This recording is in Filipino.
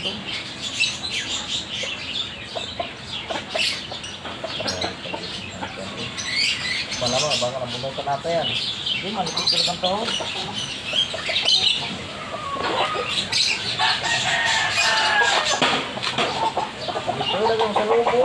Kung na mahantong. Malama, baka nabunod ka natin yan. Hindi, malipit ka lang tahon. Ito lang yung sa lobo.